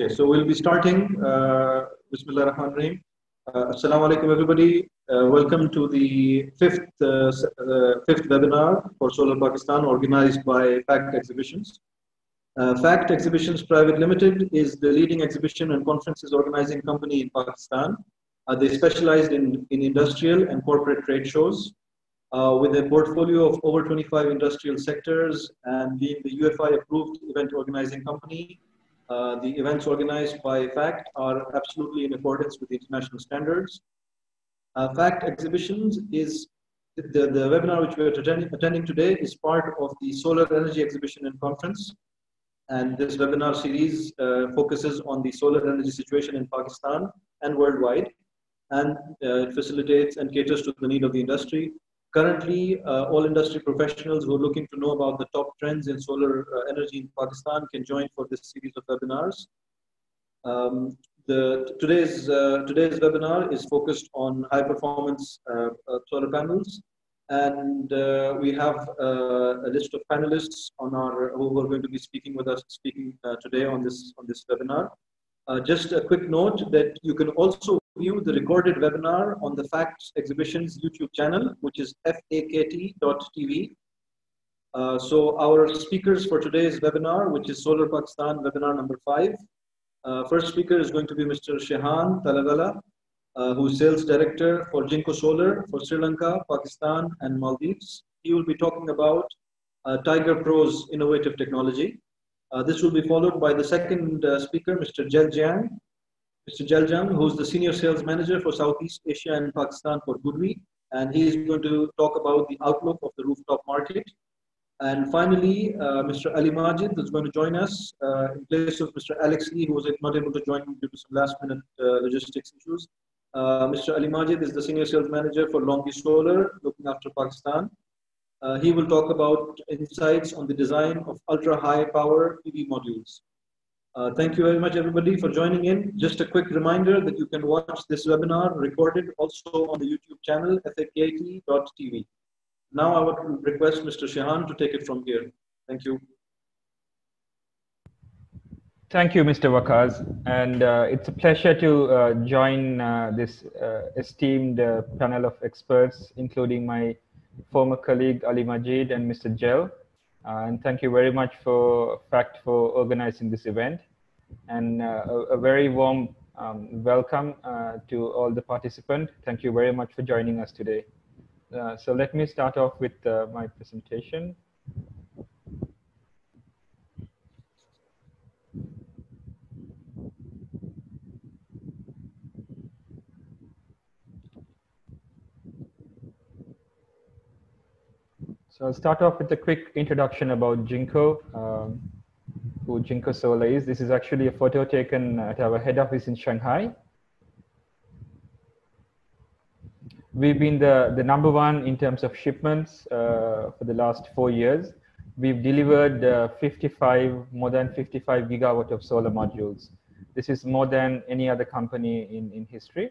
Okay, so we'll be starting. Uh, Bismillah ar-Rahman rahim uh, Assalamu alaikum, everybody. Uh, welcome to the fifth uh, uh, fifth webinar for Solar Pakistan, organized by FAKT Exhibitions. Uh, FAKT Exhibitions Private Limited is the leading exhibition and conferences organizing company in Pakistan. they specialize in, in industrial and corporate trade shows. Uh, with a portfolio of over 25 industrial sectors and being the UFI approved event organizing company, uh, the events organized by FAKT are absolutely in accordance with the international standards. Uh, FAKT exhibitions is the, the webinar which we are attending, attending today is part of the Solar Energy Exhibition and Conference. And this webinar series uh, focuses on the solar energy situation in Pakistan and worldwide. And uh, it facilitates and caters to the need of the industry Currently, uh, all industry professionals who are looking to know about the top trends in solar uh, energy in Pakistan can join for this series of webinars. Um, the, today's, uh, today's webinar is focused on high performance uh, uh, solar panels. And uh, we have a list of panelists on our, who are going to be speaking with us, speaking today on this, on this webinar. just a quick note that you can also view the recorded webinar on the Facts Exhibitions YouTube channel, which is fakt.tv. Uh, so our speakers for today's webinar, which is Solar Pakistan webinar number five. Uh, first speaker is going to be Mr. Shehan Talagala, uh, who is sales director for Jinko Solar for Sri Lanka, Pakistan, and Maldives. He will be talking about uh, Tiger Pro's innovative technology. Uh, this will be followed by the second uh, speaker, Mr. Jel Jiang, Mr. Jaljang, who's the Senior Sales Manager for Southeast Asia and Pakistan for Goodwe, and he is going to talk about the outlook of the rooftop market. And finally, uh, Mr. Ali Majid is going to join us uh, in place of Mr. Alex Lee, who was not able to join due to some last minute uh, logistics issues. Uh, Mr. Ali Majid is the Senior Sales Manager for Longi Solar, looking after Pakistan. Uh, he will talk about insights on the design of ultra high power PV modules. Uh, thank you very much, everybody, for joining in. Just a quick reminder that you can watch this webinar recorded also on the YouTube channel, fakt.tv. Now I would request Mr. Shehan to take it from here. Thank you. Thank you, Mr. Waqas. And uh, it's a pleasure to uh, join uh, this uh, esteemed uh, panel of experts, including my former colleague Ali Majid and Mr. Jel. Uh, and thank you very much for FAKT for organizing this event. And uh, a, a, very warm um, welcome uh, to all the participants. Thank you very much for joining us today. so let me start off with my presentation. So I'll start off with a quick introduction about Jinko, um, who Jinko Solar is. This is actually a photo taken at our head office in Shanghai. We've been the, the number one in terms of shipments uh, for the last four years. We've delivered uh, 55, more than 55 gigawatt of solar modules. This is more than any other company in, in history.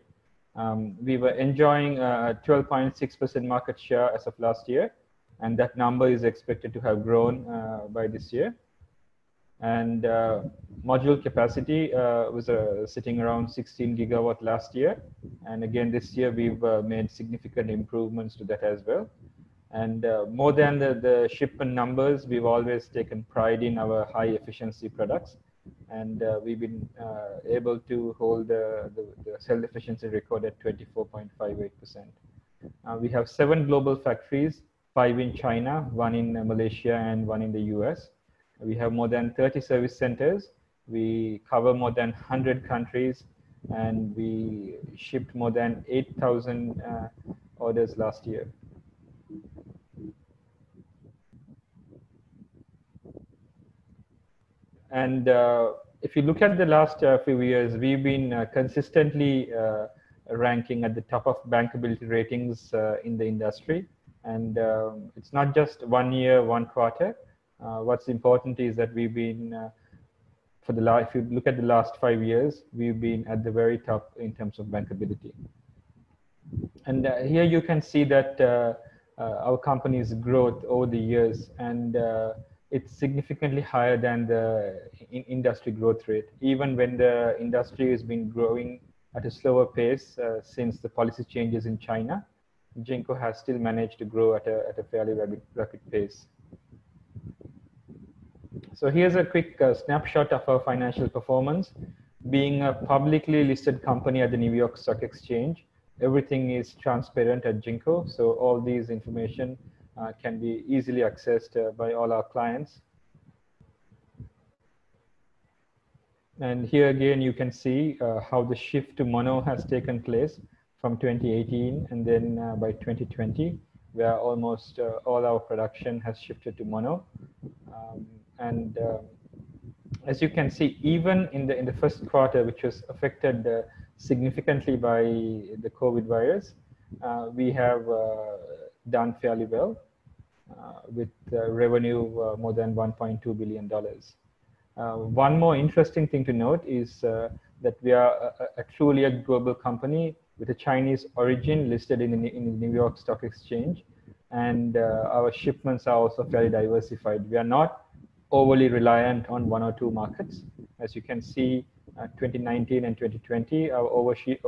Um, we were enjoying a 12.6% market share as of last year and that number is expected to have grown uh, by this year. And uh, module capacity uh, was sitting around 16 gigawatt last year. And again, this year we've made significant improvements to that as well. And uh, more than the, the shipment numbers, we've always taken pride in our high efficiency products. And uh, we've been uh, able to hold the, the, the, cell efficiency record at 24.58%. we have seven global factories five in China, one in Malaysia, and one in the US. We have more than 30 service centers. We cover more than 100 countries, and we shipped more than 8,000 uh, orders last year. And uh, if you look at the last uh, few years, we've been uh, consistently uh, ranking at the top of bankability ratings uh, in the industry. And um, it's not just one year, one quarter. Uh, what's important is that we've been, uh, for the last, if you look at the last five years, we've been at the very top in terms of bankability. And uh, here you can see that uh, uh, our company's growth over the years. And uh, it's significantly higher than the in industry growth rate, even when the industry has been growing at a slower pace uh, since the policy changes in China. Jinko has still managed to grow at a, at a fairly rapid, rapid pace. So here's a quick uh, snapshot of our financial performance. Being a publicly listed company at the New York Stock Exchange, everything is transparent at Jinko. So all these information uh, can be easily accessed uh, by all our clients. And here again, you can see uh, how the shift to mono has taken place from 2018 and then uh, by 2020, where almost uh, all our production has shifted to mono. Um, and uh, as you can see, even in the in the first quarter, which was affected significantly by the COVID virus, we have done fairly well. Uh, with uh, revenue uh, more than 1.2 billion dollars. one more interesting thing to note is that we are a, a, truly a global company with a Chinese origin listed in, in the New York Stock Exchange. And uh, our shipments are also fairly diversified. We are not overly reliant on one or two markets. As you can see, uh, 2019 and 2020, our overshoot,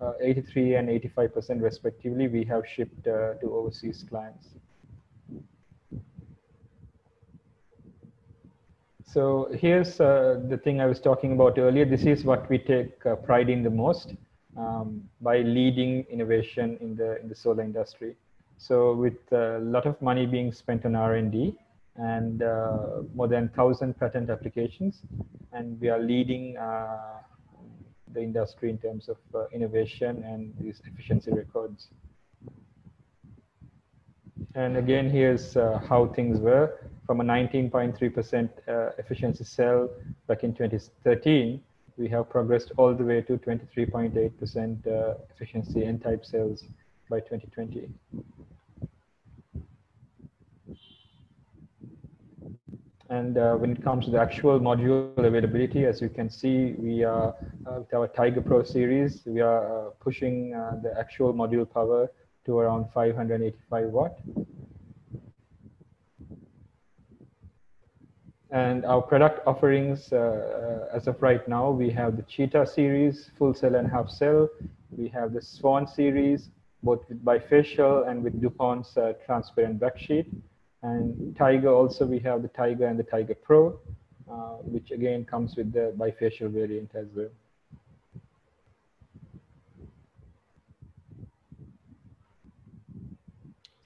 uh, 83 and 85% respectively, we have shipped to overseas clients. So here's uh, the thing I was talking about earlier. This is what we take uh, pride in the most um, by leading innovation in the in the solar industry. So with a lot of money being spent on R&D and uh, more than thousand patent applications, and we are leading uh, the industry in terms of uh, innovation and these efficiency records. And again, here's uh, how things were from a 19.3% uh, efficiency cell back in 2013, we have progressed all the way to 23.8% uh, efficiency N-type cells by 2020. And uh, when it comes to the actual module availability, as you can see, we are uh, with our Tiger Pro series, we are uh, pushing uh, the actual module power to around 585 watt. And our product offerings, uh, uh, as of right now, we have the Cheetah series, full cell and half cell. We have the Swan series, both with bifacial and with DuPont's uh, transparent backsheet. And Tiger also, we have the Tiger and the Tiger Pro, uh, which again comes with the bifacial variant as well.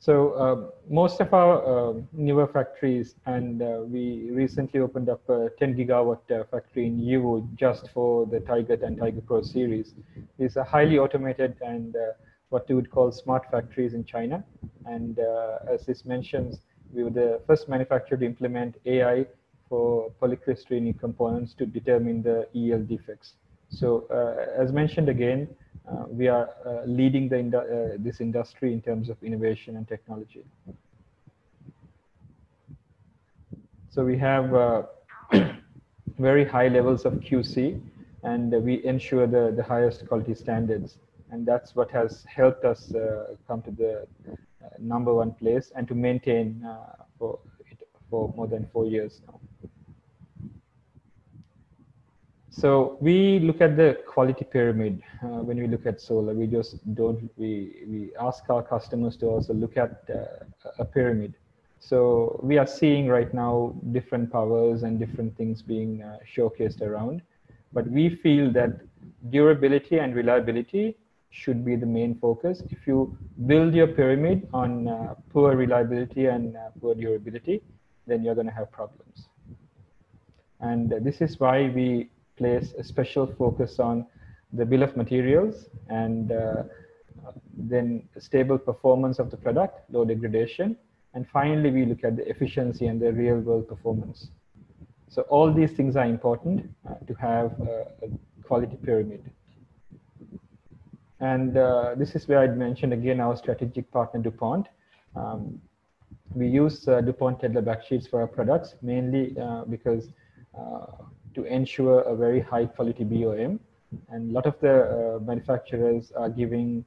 So uh, most of our uh, newer factories, and uh, we recently opened up a 10 gigawatt uh, factory in Yiwu just for the Tiger and Tiger Pro series. These are highly automated and uh, what we would call smart factories in China. And uh, as this mentions, we were the first manufacturer to implement AI for polycrystalline components to determine the EL defects. So as mentioned again, uh, we are uh, leading the uh, this industry in terms of innovation and technology. So we have very high levels of QC and we ensure the, the highest quality standards. And that's what has helped us uh, come to the uh, number one place and to maintain uh, for, for more than four years now. So we look at the quality pyramid uh, when we look at solar. We just don't, we, we ask our customers to also look at uh, a pyramid. So we are seeing right now different powers and different things being uh, showcased around. But we feel that durability and reliability should be the main focus. If you build your pyramid on uh, poor reliability and uh, poor durability, then you're going to have problems. And this is why we place a special focus on the bill of materials and uh, then stable performance of the product, low degradation. And finally, we look at the efficiency and the real world performance. So all these things are important uh, to have a, a, quality pyramid. And uh, this is where I'd mentioned again our strategic partner DuPont. Um, we use uh, DuPont Tedlar backsheets for our products mainly uh, because uh, to ensure a very high quality BOM. And a lot of the uh, manufacturers are giving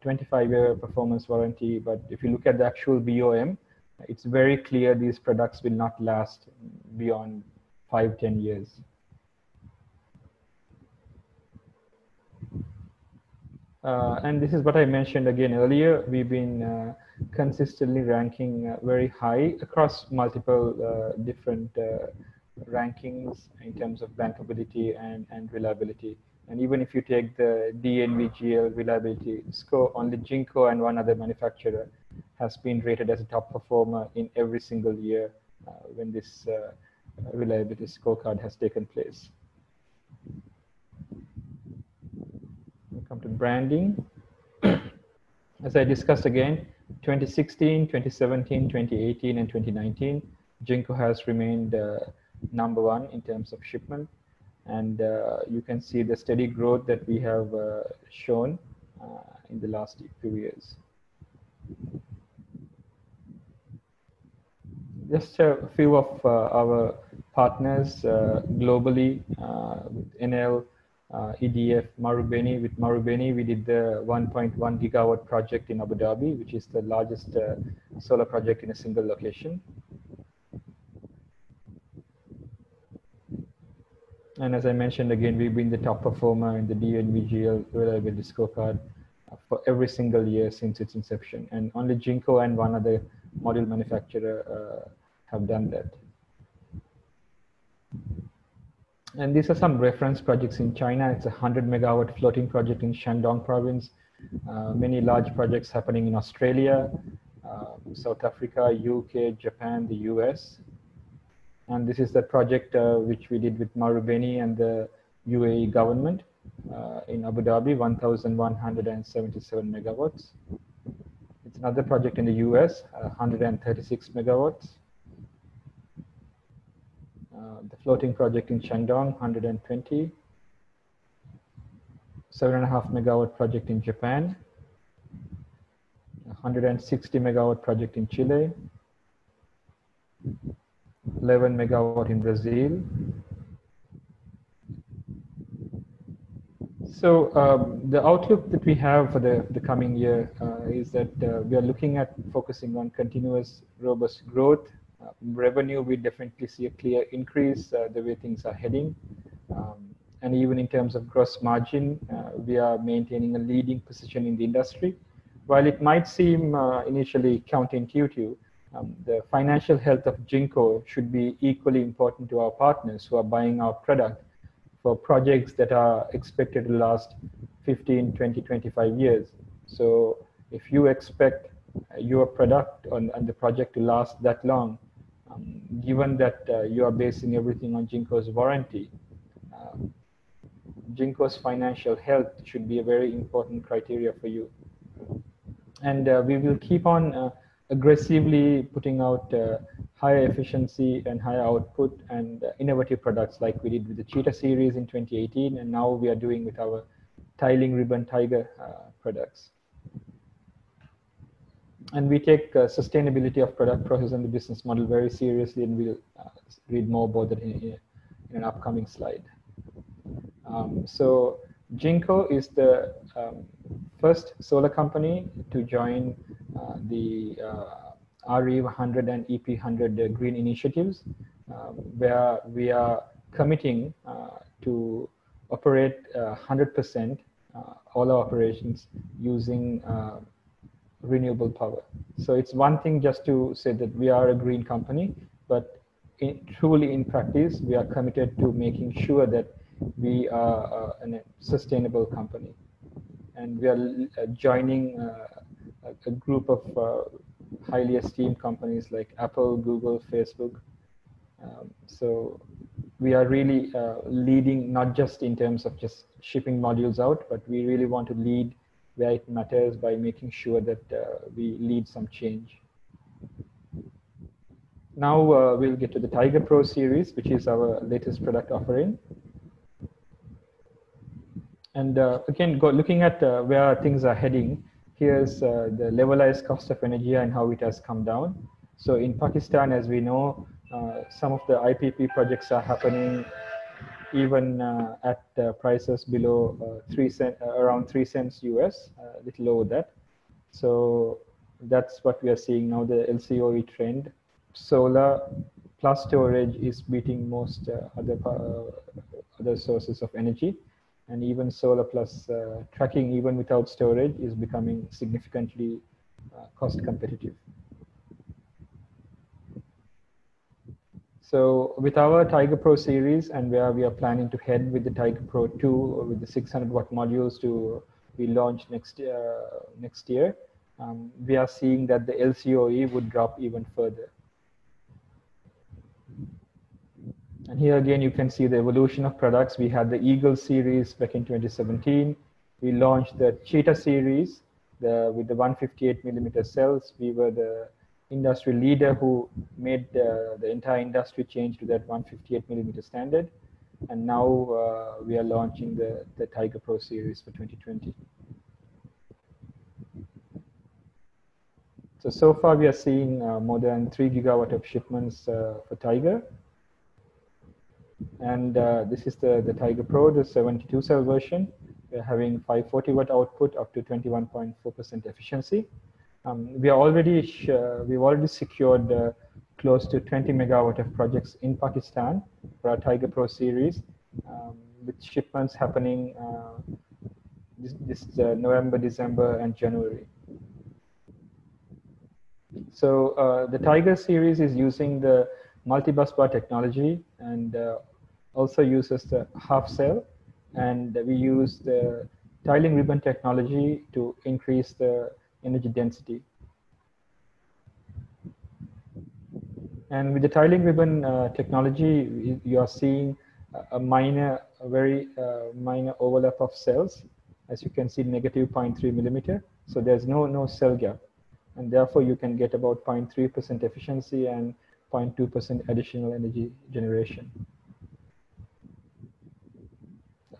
25 year performance warranty. But if you look at the actual BOM, it's very clear these products will not last beyond five, 10 years. Uh, and this is what I mentioned again earlier. We've been uh, consistently ranking uh, very high across multiple uh, different uh, rankings in terms of bankability and, and reliability. And even if you take the DNVGL reliability score, only Jinko and one other manufacturer has been rated as a top performer in every single year uh, when this reliability scorecard has taken place. We come to branding. As I discussed again, 2016, 2017, 2018, and 2019, Jinko has remained uh, number one in terms of shipment. And uh, you can see the steady growth that we have uh, shown uh, in the last few years. Just a few of our partners globally with Enel, uh, EDF Marubeni. With Marubeni, we did the 1.1 gigawatt project in Abu Dhabi, which is the largest uh, solar project in a single location. And as I mentioned again, we've been the top performer in the DNVGL reliability scorecard uh, for every single year since its inception. And only Jinko and one other module manufacturer uh, have done that. And these are some reference projects in China. It's a 100 megawatt floating project in Shandong province. Uh, many large projects happening in Australia, uh, South Africa, UK, Japan, the US. And this is the project uh, which we did with Marubeni and the UAE government uh, in Abu Dhabi, 1,177 megawatts. It's another project in the US, 136 megawatts. Uh, the floating project in Shandong, 120. Seven and a half megawatt project in Japan. 160 megawatt project in Chile. 11 megawatt in Brazil. So um, the outlook that we have for the, the coming year uh, is that uh, we are looking at focusing on continuous robust growth uh, revenue, we definitely see a clear increase uh, the way things are heading. Um, and even in terms of gross margin, uh, we are maintaining a leading position in the industry. While it might seem initially counterintuitive, um, the financial health of Jinko should be equally important to our partners who are buying our product for projects that are expected to last 15, 20, 25 years. So if you expect your product on, on the project to last that long, um, given that uh, you are basing everything on Jinko's warranty, uh, Jinko's financial health should be a very important criteria for you. And uh, we will keep on uh, aggressively putting out uh, higher efficiency and higher output and uh, innovative products like we did with the Cheetah series in 2018, and now we are doing with our tiling ribbon tiger products and we take uh, sustainability of product process and the business model very seriously and we'll uh, read more about that in, in, an upcoming slide. Um, so Jinko is the um, first solar company to join uh, the uh, RE100 and EP100 green initiatives um, where we are committing uh, to operate 100% uh, all our operations using renewable power. So it's one thing just to say that we are a green company, but in, truly in practice, we are committed to making sure that we are uh, a sustainable company. And we are uh, joining uh, a, group of highly esteemed companies like Apple, Google, Facebook. Um, so we are really uh, leading not just in terms of just shipping modules out, but we really want to lead where it matters by making sure that uh, we lead some change. Now uh, we'll get to the Tiger Pro series, which is our latest product offering. And uh, again, go, looking at uh, where things are heading, here's uh, the levelized cost of energy and how it has come down. So in Pakistan, as we know, uh, some of the IPP projects are happening even uh, at prices below uh, three cent, around three cents US, a little over that. So that's what we are seeing now, the LCOE trend. Solar plus storage is beating most other, other sources of energy. And even solar plus uh, tracking, even without storage, is becoming significantly uh, cost competitive. So with our Tiger Pro series and where we are planning to head with the Tiger Pro 2 or with the 600 watt modules to be launched next, uh, next year, um, we are seeing that the LCOE would drop even further. And here again, you can see the evolution of products. We had the Eagle series back in 2017. We launched the Cheetah series the, with the 158 millimeter cells. We were the industry leader who made uh, the entire industry change to that 158 millimeter standard. And now uh, we are launching the, the Tiger Pro series for 2020. So, so far we are seeing uh, more than three gigawatt of shipments uh, for Tiger. And uh, this is the, the Tiger Pro, the 72 cell version. We're having 540 watt output up to 21.4% efficiency. Um, we are already uh, we've already secured uh, close to 20 megawatt of projects in Pakistan for our Tiger Pro series, um, with shipments happening uh, this, this uh, November, December, and January. So uh, the Tiger series is using the multi-bus bar technology and uh, also uses the half cell, and we use the tiling ribbon technology to increase the energy density. And with the tiling ribbon uh, technology, you are seeing a minor, a very uh, minor overlap of cells. As you can see, negative 0.3 millimeter. So there's no, no cell gap. And therefore, you can get about 0.3% efficiency and 0.2% additional energy generation.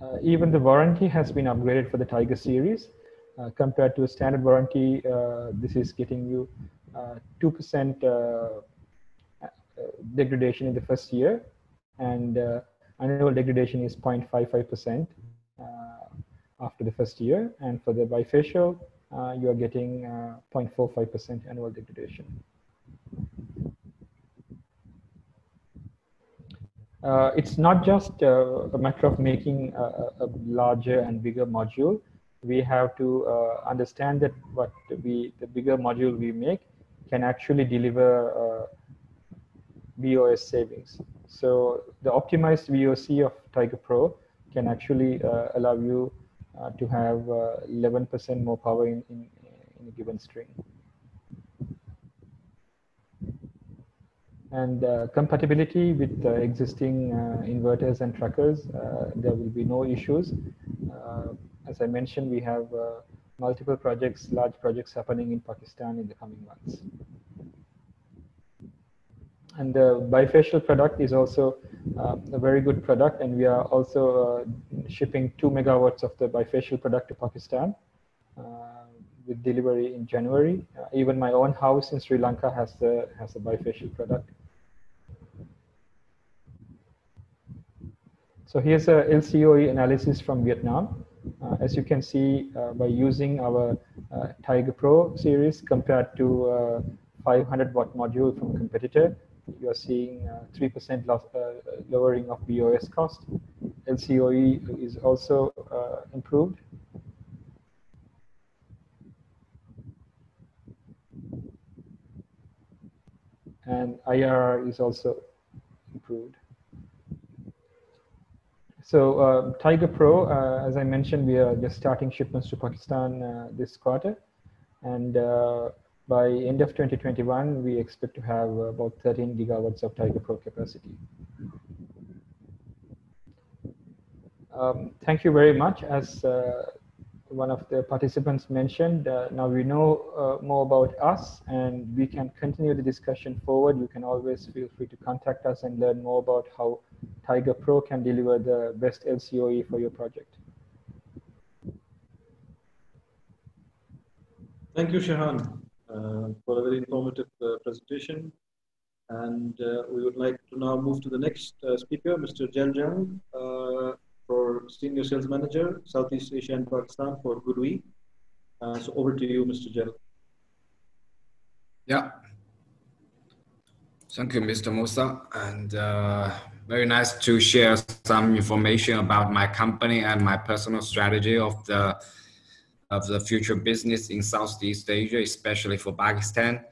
Uh, even the warranty has been upgraded for the Tiger series. Uh, compared to a standard warranty, uh, this is getting you 2% uh, degradation in the first year and annual degradation is 0.55% after the first year. And for the bifacial, you are getting 0.45% annual degradation. Uh, it's not just uh, a matter of making a, a, larger and bigger module we have to uh, understand that what we the bigger module we make can actually deliver uh, BOS savings. So the optimized VOC of Tiger Pro can actually uh, allow you uh, to have 11% uh, more power in, in, in, a given string. And uh, compatibility with existing inverters and trackers, there will be no issues as I mentioned, we have uh, multiple projects, large projects happening in Pakistan in the coming months. And the bifacial product is also uh, a very good product, and we are also uh, shipping two megawatts of the bifacial product to Pakistan uh, with delivery in January. Uh, even my own house in Sri Lanka has the has a bifacial product. So here's a LCOE analysis from Vietnam. Uh, as you can see uh, by using our uh, Tiger Pro series compared to 500 watt module from competitor, you are seeing 3% loss, lowering of BOS cost. LCOE is also improved. And IRR is also improved. So uh, Tiger Pro, uh, as I mentioned, we are just starting shipments to Pakistan uh, this quarter. And uh, by end of 2021, we expect to have about 13 gigawatts of Tiger Pro capacity. Um, thank you very much. As uh, one of the participants mentioned, uh, now we know more about us and we can continue the discussion forward. You can always feel free to contact us and learn more about how Tiger Pro can deliver the best LCOE for your project. Thank you, Shehan, uh, for a very informative uh, presentation. And uh, we would like to now move to the next uh, speaker, Mr. Jel uh, for Senior Sales Manager, Southeast Asia and Pakistan for GoodWe. Uh, so over to you, Mr. Jel. Yeah. Thank you, Mr. Musa. And uh, very nice to share some information about my company and my personal strategy of the of the future business in Southeast Asia, especially for Pakistan.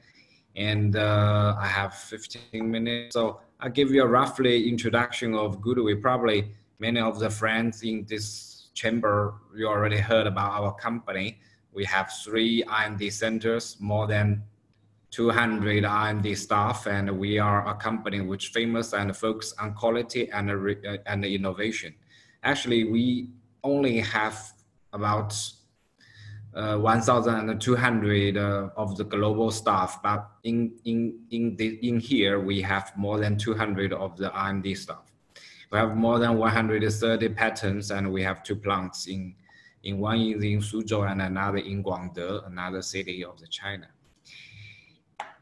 And uh, I have 15 minutes, so I'll give you a roughly introduction of GoodWe. Probably many of the friends in this chamber, you already heard about our company. We have three R&D centers, more than 200 R&D staff, and we are a company which famous and focus on quality and, uh, and innovation. Actually, we only have about uh, 1,200 uh, of the global staff, but in in in the in here we have more than 200 of the R&D staff. We have more than 130 patents, and we have two plants in in one is in Suzhou and another in Guangde, another city of the China.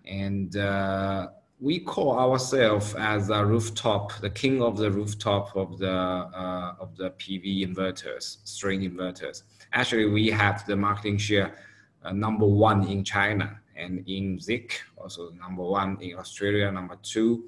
And uh, we call ourselves as a rooftop, the king of the rooftop of the uh, of the PV inverters, string inverters. Actually, we have the marketing share uh, number one in China and in ZIC, also number one in Australia, number two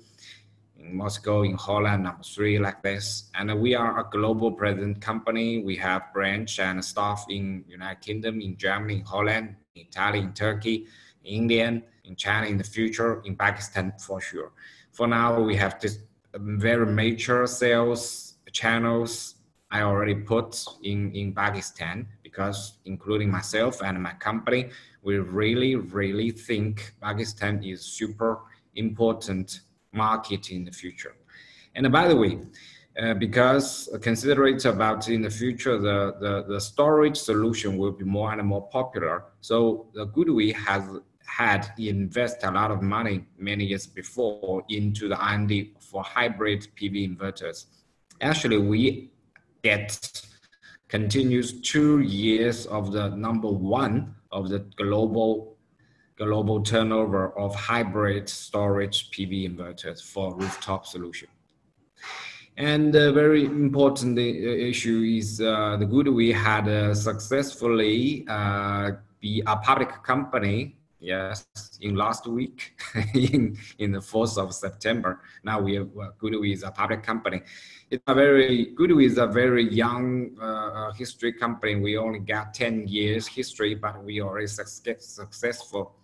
in Moscow, in Holland, number three, like this. And we are a global present company. We have branch and staff in United Kingdom, in Germany, in Holland, in Italy, in Turkey, in India, in China in the future, in Pakistan for sure. For now, we have this very major sales channels I already put in, in Pakistan because including myself and my company, we really, really think Pakistan is super important market in the future. And by the way, uh, because consider it about in the future, the, the, the storage solution will be more and more popular. So the GoodWe has had invest a lot of money many years before into the R&D for hybrid PV inverters. Actually, we get continues two years of the number one of the global global turnover of hybrid storage PV inverters for rooftop solution. And a very important uh, issue is uh, the GoodWe had uh, successfully uh, be a public company yes in last week in in the 4th of september now we have uh, GoodWe is a public company. It's a very GoodWe is a very young uh, uh history company. We only got 10 years history but we already success, successful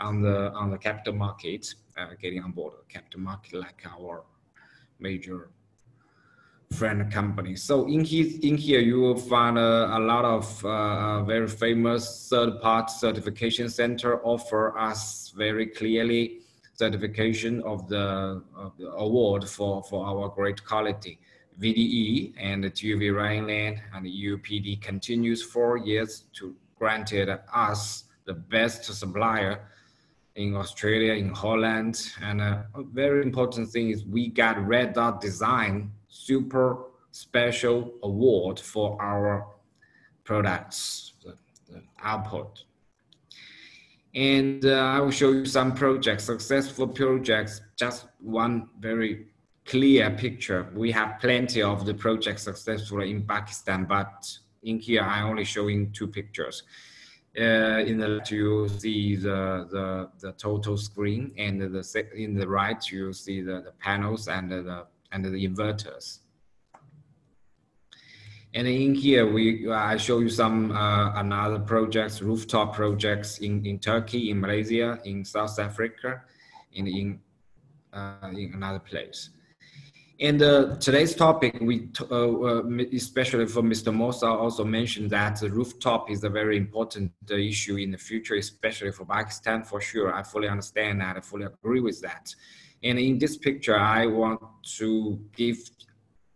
on the on the capital market uh, getting on board the capital market like our major friend company. So in his in here you will find a, a lot of uh, very famous third-party certification center offer us very clearly certification of the, of the, award for for our great quality. VDE and the TÜV Rheinland and EUPD continues four years to granted us the best supplier in Australia, in Holland, and a very important thing is we got red dot design super special award for our products, the, the output. And uh, I will show you some projects, successful projects, just one very clear picture. We have plenty of the projects successful in Pakistan, but in here I only showing two pictures. Uh, in the left you see the, the, the total screen and the in the right you see the, the panels and the and the inverters. And in here, we I show you some uh, another projects, rooftop projects in, in Turkey, in Malaysia, in South Africa, and in, uh, in another place. And uh, today's topic, we uh, uh, especially for Mr. Mosa, also mentioned that the rooftop is a very important uh, issue in the future, especially for Pakistan, for sure. I fully understand that. I fully agree with that. And in this picture, I want to give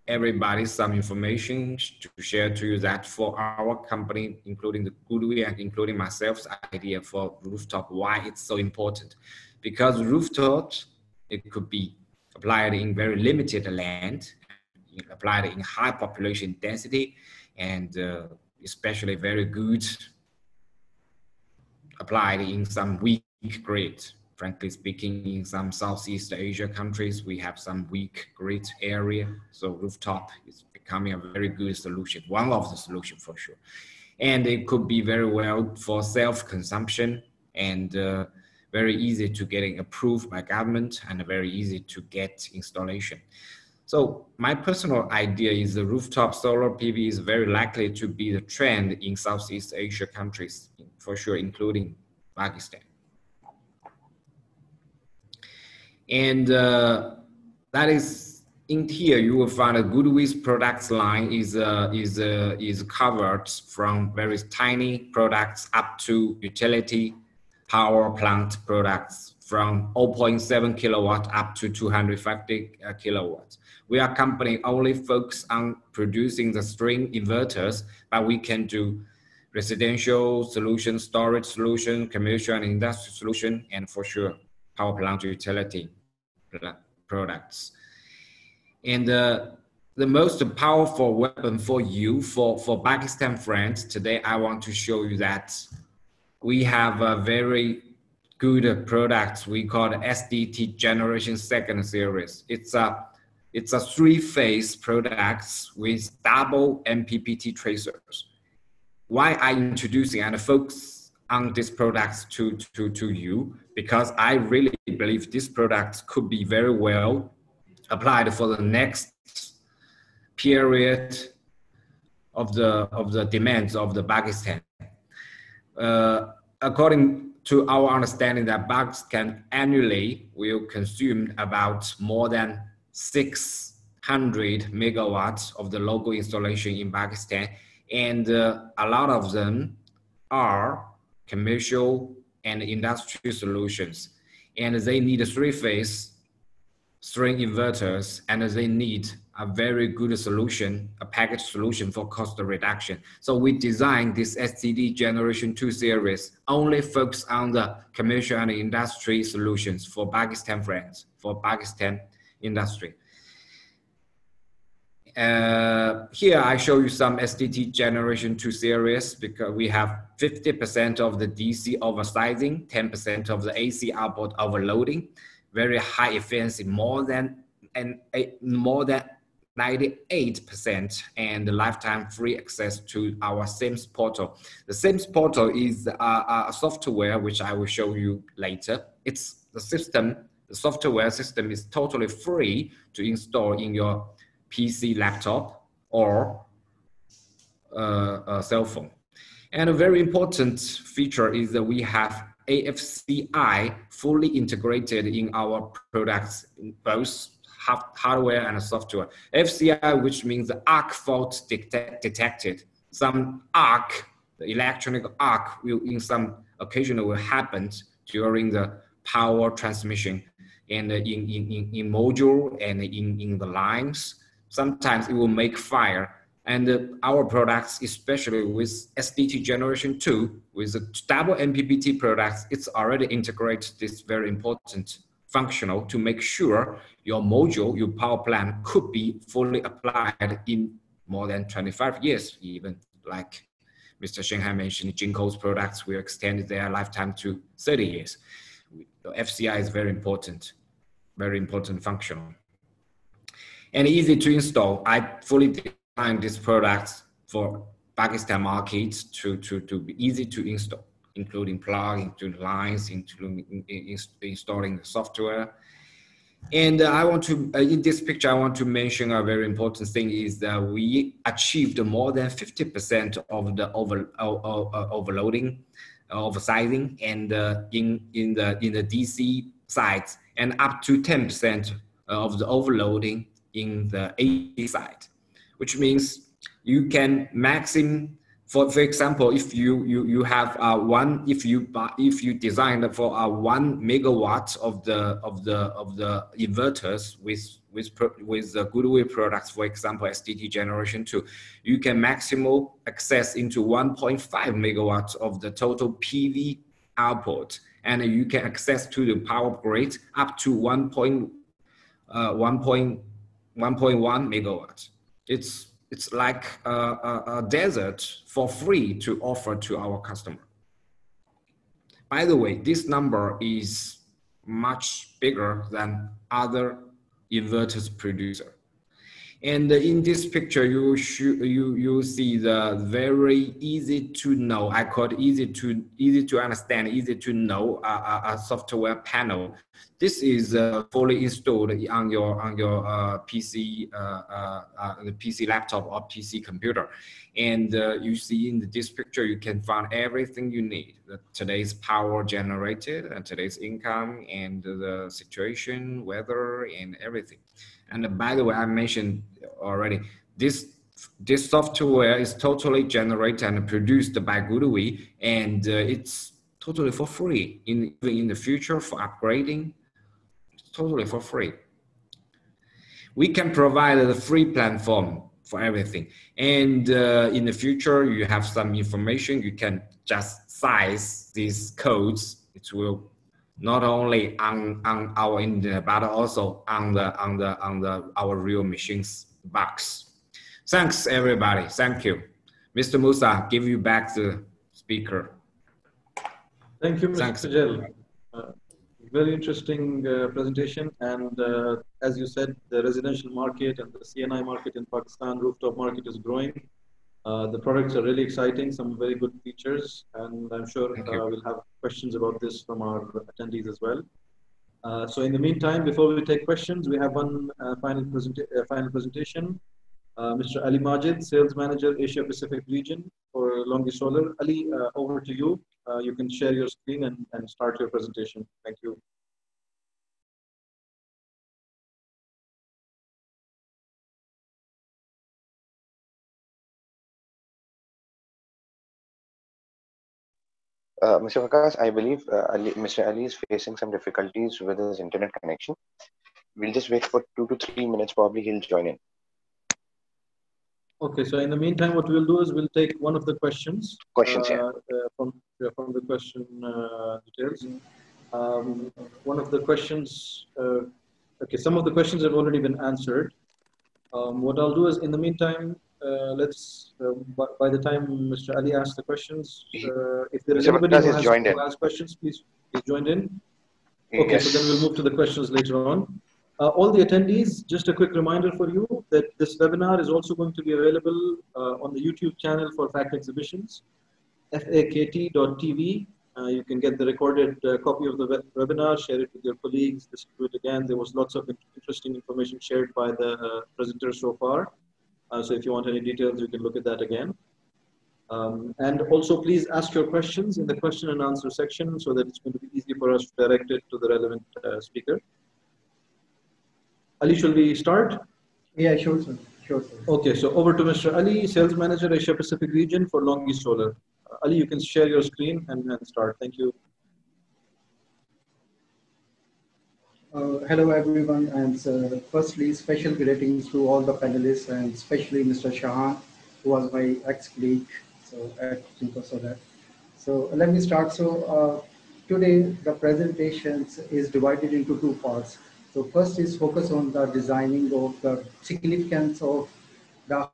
everybody some information to share to you that for our company, including the GoodWe and including myself's idea for rooftop, why it's so important. Because rooftop, it could be applied in very limited land, applied in high population density, and uh, especially very good applied in some weak grid frankly speaking, in some Southeast Asia countries, we have some weak grid area. So rooftop is becoming a very good solution, one of the solution for sure. And it could be very well for self-consumption and uh, very easy to getting approved by government and very easy to get installation. So my personal idea is the rooftop solar PV is very likely to be the trend in Southeast Asia countries, for sure, including Pakistan. And uh, that is in here, you will find a GoodWe's products line is, uh, is, uh, is covered from very tiny products up to utility power plant products from 0.7 kilowatt up to 250 uh, kilowatts. We are company only focus on producing the string inverters, but we can do residential solution, storage solution, commercial and industrial solution, and for sure, power plant utility products. And uh, the most powerful weapon for you, for, for Pakistan friends, today I want to show you that we have a very good product we call SDT Generation Second Series. It's a it's a three-phase products with double MPPT tracers. Why I introducing and focus on this products to, to, to you? Because I really believe this product could be very well applied for the next period of the of the demands of the Pakistan. Uh, according to our understanding, that Pakistan annually will consume about more than 600 megawatts of the local installation in Pakistan, and uh, a lot of them are commercial and industrial solutions, and they need three-phase string inverters, and they need a very good solution, a package solution for cost reduction. So we designed this SDT Generation 2 series only focus on the commercial and industry solutions for Pakistan friends, for Pakistan industry. Uh, here I show you some SDT Generation 2 series because we have 50% of the DC oversizing, 10% of the AC output overloading, very high efficiency, more than and more than 98% and lifetime free access to our SEMS portal. The SEMS portal is a, a, software which I will show you later. It's the system, the software system is totally free to install in your PC, laptop, or uh, a cell phone. And a very important feature is that we have AFCI fully integrated in our products, both hardware and software. FCI, which means the arc fault detect detected. Some arc, the electronic arc will in some occasion will happen during the power transmission and in, in, in, in module and in, in the lines. Sometimes it will make fire. And uh, our products, especially with SDT generation two, with the double MPPT products, it's already integrated this very important functional to make sure your module, your power plant could be fully applied in more than 25 years, even like Mr. Shanghai mentioned, Jinko's products will extend their lifetime to 30 years. FCI is very important, very important functional. And easy to install. I fully designed this product for Pakistan markets to, to, to be easy to install including plugging to lines, including installing the software. And uh, I want to, uh, in this picture, I want to mention a very important thing is that we achieved more than 50% of the over, uh, overloading, oversizing, and in, in, the, in the DC sites, and up to 10% of the overloading in the A side, which means you can maximum for for example, if you you you have uh, one if you if you design for uh, one megawatt of the of the of the inverters with with with the GoodWe's products, for example, SDT generation two, you can maximal access into 1.5 megawatts of the total PV output, and you can access to the power grid up to 1. Uh, 1.1 megawatts. It's it's like a, a, a desert for free to offer to our customer. By the way, this number is much bigger than other inverters producer. And in this picture, you you you see the very easy to know. I call it easy to easy to understand, easy to know uh, a software panel. This is uh, fully installed on your on your uh, PC, uh, uh, uh, the PC laptop or PC computer. And you see in this picture, you can find everything you need. Today's power generated, and today's income, and the situation, weather, and everything. And by the way, I mentioned already, this this software is totally generated and produced by GoodWe, and uh, it's totally for free. In in the future for upgrading, it's totally for free. We can provide the free platform for everything, and uh, in the future, you have some information. You can just size these codes. It will not only on, on our internet, but also on the, on the, on the, our real machines box. Thanks everybody. Thank you. Mr. Musa, give you back the speaker. Thank you, Mr. Thanks. Uh, very interesting uh, presentation. And uh, as you said, the residential market and the C&I market in Pakistan, rooftop market is growing. Uh, the products are really exciting, some very good features, and I'm sure uh, we'll have questions about this from our attendees as well. Uh, so in the meantime, before we take questions, we have one uh, final, presenta uh, final presentation. Mr. Ali Majid, Sales Manager, Asia Pacific Region for Longi Solar. Ali, over to you. you can share your screen and, and start your presentation. Thank you. Uh, Mr. Waqas, I believe uh, Ali, Mr. Ali is facing some difficulties with his internet connection. We'll just wait for two to three minutes. Probably he'll join in. Okay, so in the meantime, what we'll do is we'll take one of the questions. Questions, uh, yeah. Uh, from, from the question uh, details. Um, one of the questions, uh, okay, some of the questions have already been answered. Um, what I'll do is in the meantime, uh, let's uh, by, by, the time Mr. Ali asks the questions, uh, if there is anybody who has joined in. ask questions, please, join in. Okay, yes. so then we'll move to the questions later on. Uh, all the attendees, just a quick reminder for you that this webinar is also going to be available uh, on the YouTube channel for FAKT Exhibitions, fakt.tv. Uh, you can get the recorded copy of the web webinar, share it with your colleagues, distribute it again. There was lots of interesting information shared by the presenters so far. Uh, so if you want any details, you can look at that again. Um, and also please ask your questions in the question and answer section so that it's going to be easy for us to direct it to the relevant uh, speaker. Ali, shall we start? Yeah, sure, sir. Sure, sir. Okay, so over to Mr. Ali, Sales Manager, Asia Pacific Region for Longi Solar. Uh, Ali, you can share your screen and, and start. Thank you. Uh, hello everyone and uh, firstly special greetings to all the panelists and especially Mr. Shehan who was my ex-colleague so at Solar. So let me start. So uh, today the presentation is divided into two parts. So first is focus on the designing of the significance of the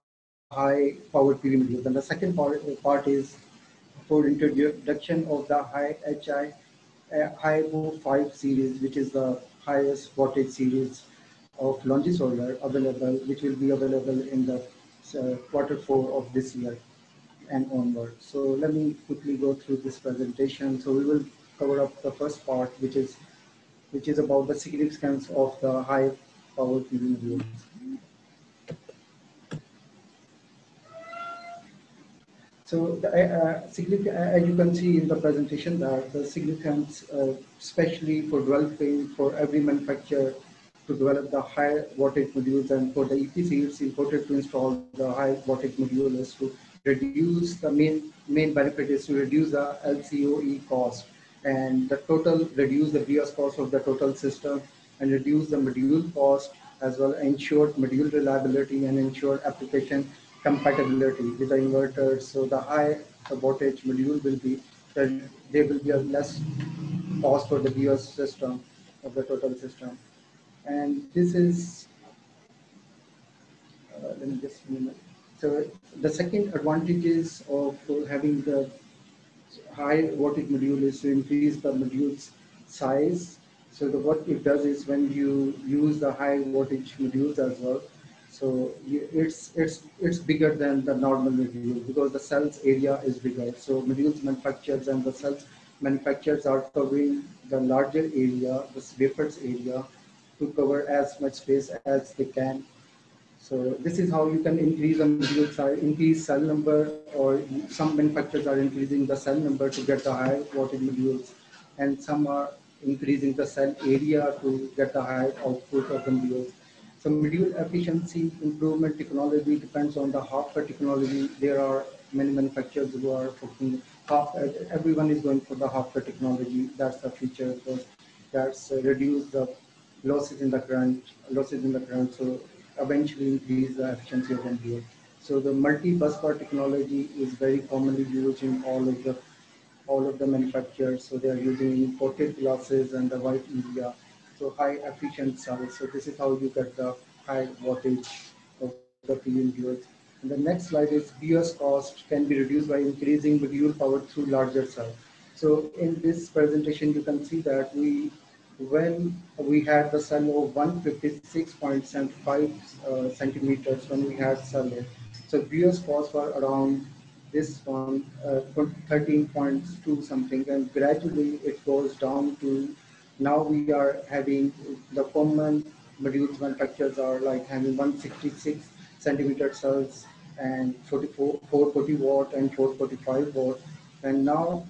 high powered PV modules and the second part, part is for introduction of the high HI uh, high 5 series which is the highest wattage series of Longi Solar available, which will be available in the uh, quarter four of this year and onward. So let me quickly go through this presentation. So we will cover up the first part, which is which is about the significance of the high power PV modules. So the, uh, significant, as you can see in the presentation that the significance, uh, especially for developing for every manufacturer to develop the high voltage modules and for the EPC it's important to install the high voltage modules to reduce the main main benefit is to reduce the LCOE cost and the total reduce the BOS cost of the total system and reduce the module cost as well ensure module reliability and ensure application compatibility with the inverters. So the high voltage module will be, there will be a less cost for the BOS system of the total system. And this is, uh, let me just, so the second advantages of having the high voltage module is to increase the module's size. So the, what it does is when you use the high voltage modules as well, So it's it's it's bigger than the normal module because the cells area is bigger. So modules manufacturers and the cells manufacturers are covering the larger area, the wafers area, to cover as much space as they can. So this is how you can increase the module size, increase cell number, or some manufacturers are increasing the cell number to get the higher wattage modules, and some are increasing the cell area to get the higher output of the modules. So module efficiency improvement technology depends on the Hopper technology. There are many manufacturers who are focusing, everyone is going for the Hopper technology. That's the feature because that's reduce the losses in the current, losses in the current. So eventually increase the efficiency of MBA. So the multi-bus bar technology is very commonly used in all of the all of the manufacturers. So they are using imported glasses and the white media so high efficient cells. So this is how you get the high wattage of the PV modules. And the next slide is BOS cost can be reduced by increasing module power through larger cell. So in this presentation, you can see that we, when we had the cell of 156.75 uh, centimeters when we had cell it. So BOS costs were around this one, uh, 13.2 something, and gradually it goes down to now we are having the common modules manufacturers are like having 166 centimeter cells and 44, 440 watt and 445 watt. And now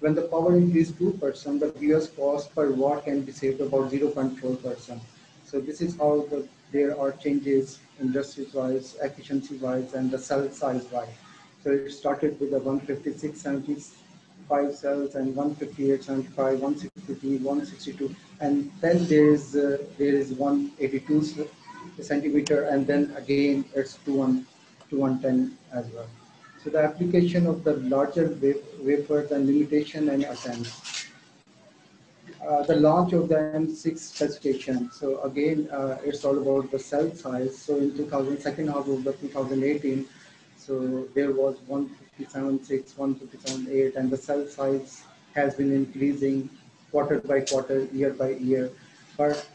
when the power increases 2%, the BOS cost per watt can be saved about 0.4%. So this is how the, there are changes industry-wise, efficiency-wise, and the cell size-wise. So it started with the 156 5 cells and 158, 75, 163, 162, and then there is uh, there is 182 centimeter, and then again it's 2 110 as well. So the application of the larger wafers and limitation and attempts. Uh, the launch of the M6 specification. So again, uh, it's all about the cell size. So in 2000, second half of the 2018, so there was 157.6, 157.8, and the cell size has been increasing quarter by quarter, year by year. But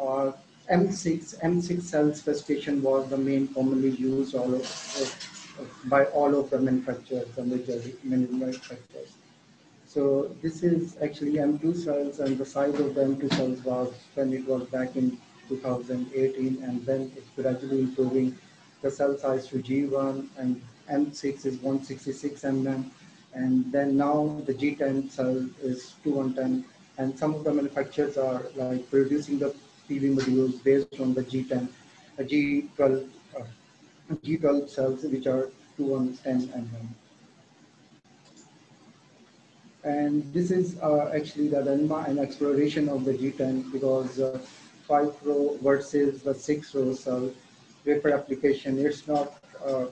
uh, M6, M6 cell specification was the main commonly used all of, by all of the manufacturers, the major manufacturers. So this is actually M2 cells and the size of the M2 cells was when it was back in 2018 and then it's gradually improving the cell size to G1 and M6 is 166 mm and then now the G10 cell is 210 and some of the manufacturers are like producing the PV modules based on the G10, uh, G12, uh, G12 cells which are 210 mm. And this is uh, actually the dilemma and exploration of the G10 because uh, 5 row versus the 6 row cell wafer application. It's not uh,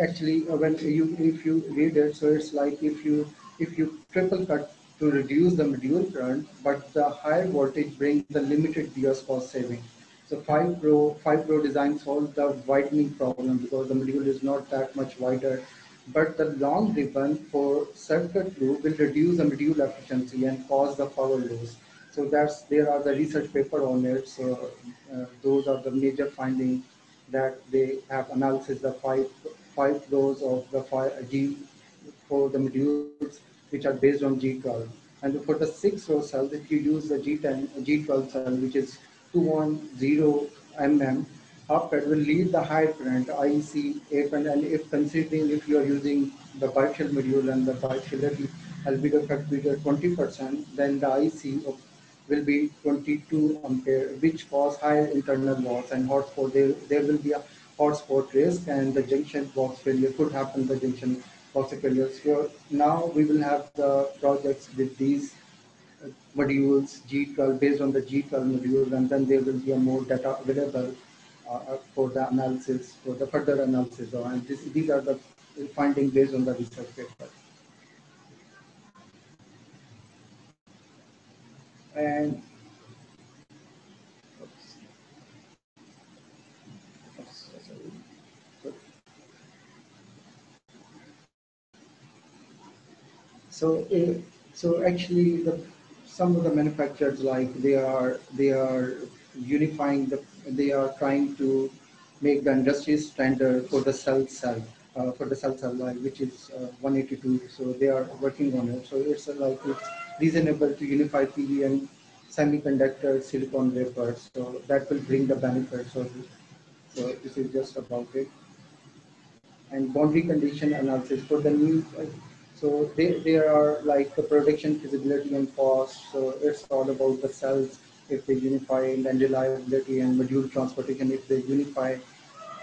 actually uh, when you if you read it, so it's like if you if you triple cut to reduce the module current, but the higher voltage brings the limited BOS cost saving. So 5 Pro, 5 Pro design solves the widening problem because the module is not that much wider. But the long ribbon for circuit loop will reduce the module efficiency and cause the power loss. So that's there are the research paper on it. So uh, those are the major findings that they have analysis the five five rows of the five G for the modules which are based on G12. And for the six row cells, if you use the G10, G12 cell, which is 210 mm, upgrade will lead the high current IEC 8 and if considering if you are using the biaxial module and the biaxiality albedo bigger 20%, then the IEC of will be 22 ampere, which cause higher internal loss and hotspot. There, there will be a hot spot risk and the junction box failure could happen, the junction box failure. So now we will have the projects with these uh, modules G12 based on the G12 module and then there will be a more data available uh, uh for the analysis, for the further analysis. And this, these are the findings based on the research paper. And so uh, so actually the some of the manufacturers like they are they are unifying the they are trying to make the industry standard for the cell cell, uh, for the cell cell line, which is uh, 182. So they are working on it. So it's uh, like it's reasonable to unify PV and semiconductor silicon wafers. So that will bring the benefits. So, so this is just about it. And boundary condition analysis for the new. So they, there are like the production feasibility and cost. So it's all about the cells if they unify and reliability and module transportation. If they unify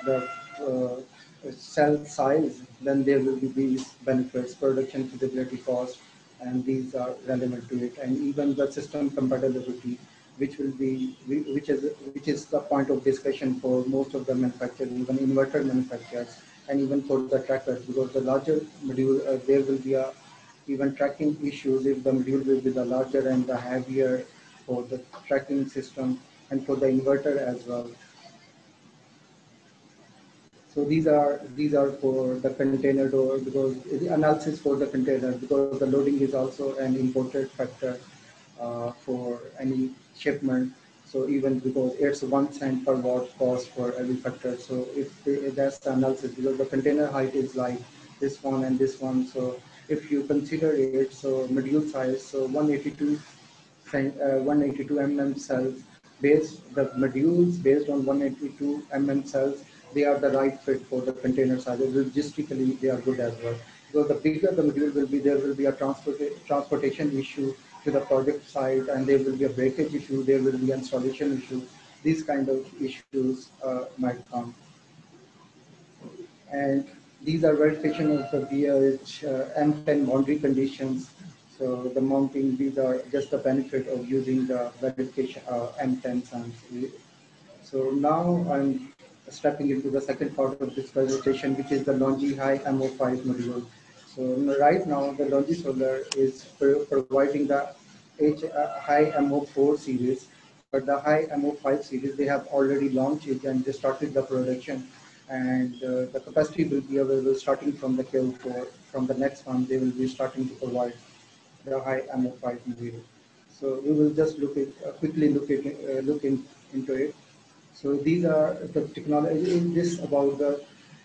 the uh, cell size, then there will be these benefits, production feasibility cost, and these are relevant to it. And even the system compatibility, which will be, which is, which is the point of discussion for most of the manufacturers, even inverter manufacturers, and even for the trackers, because the larger module, uh, there will be a even tracking issues if the module will be the larger and the heavier for the tracking system and for the inverter as well. So these are these are for the container door because the analysis for the container because the loading is also an important factor uh, for any shipment. So even because it's one cent per watt cost for every factor. So if, if that's the analysis because the container height is like this one and this one. So if you consider it, so module size, so 182 uh, 182 mm cells based the modules based on 182 mm cells they are the right fit for the container size. Logistically, they are good as well. So the bigger the material will be, there will be a transport, transportation issue to the project site, and there will be a breakage issue, there will be installation issue. These kind of issues uh, might come. And these are verification of the BH uh, M10 boundary conditions. So the mounting, these are just the benefit of using the verification uh, M10 sums. So now I'm stepping into the second part of this presentation, which is the Longi Hi-MO5 module. So right now, the Longi Solar is providing the H uh, Hi-MO4 series, but the Hi-MO5 series, they have already launched it and they started the production. And uh, the capacity will be available starting from the KL4. From the next one, they will be starting to provide the High MO5 module. So we will just look at, uh, quickly look at uh, look in, into it. So these are the technology in this about the